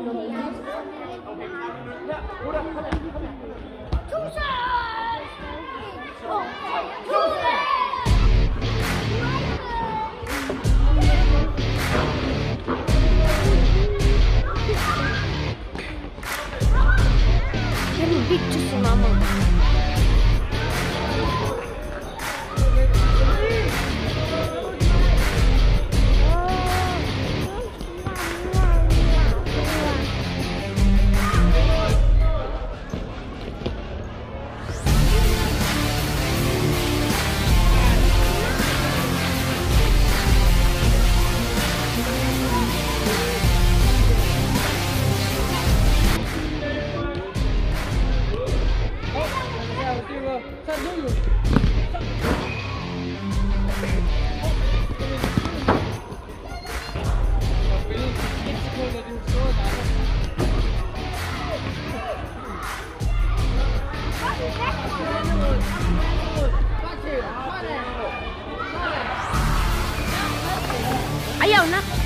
Give me big to mama. 哎呀，那。